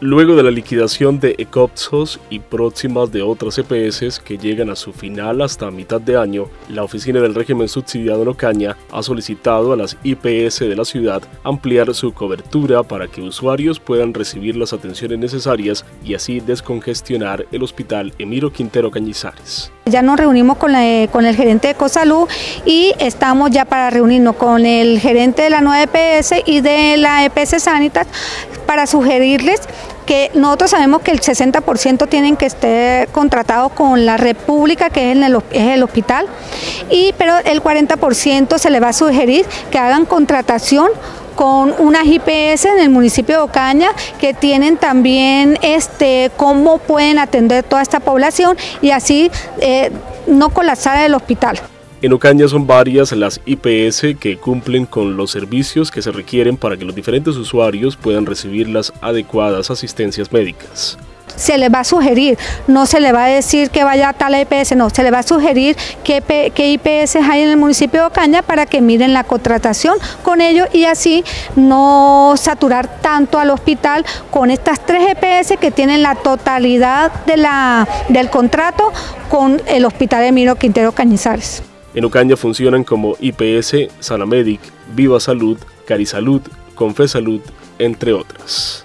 Luego de la liquidación de ECOPSOS y próximas de otras EPS que llegan a su final hasta mitad de año, la Oficina del Régimen Subsidiado en Ocaña ha solicitado a las IPS de la ciudad ampliar su cobertura para que usuarios puedan recibir las atenciones necesarias y así descongestionar el Hospital Emiro Quintero Cañizares. Ya nos reunimos con, con el gerente de Cosalud y estamos ya para reunirnos con el gerente de la nueva EPS y de la EPS Sanitas para sugerirles que nosotros sabemos que el 60% tienen que estar contratados con la República, que es, el, es el hospital, y, pero el 40% se le va a sugerir que hagan contratación con unas IPS en el municipio de Ocaña que tienen también este cómo pueden atender toda esta población y así eh, no colapsar el hospital. En Ocaña son varias las IPS que cumplen con los servicios que se requieren para que los diferentes usuarios puedan recibir las adecuadas asistencias médicas se le va a sugerir, no se le va a decir que vaya a tal IPS, no, se le va a sugerir qué, qué, IPS hay en el municipio de Ocaña para que miren la contratación con ellos y así no saturar tanto al hospital con estas tres EPS que tienen la totalidad de la, del contrato con el Hospital Emiro Quintero Cañizares. En Ocaña funcionan como IPS, Salamedic, Viva Salud, Carisalud, Confesalud, entre otras.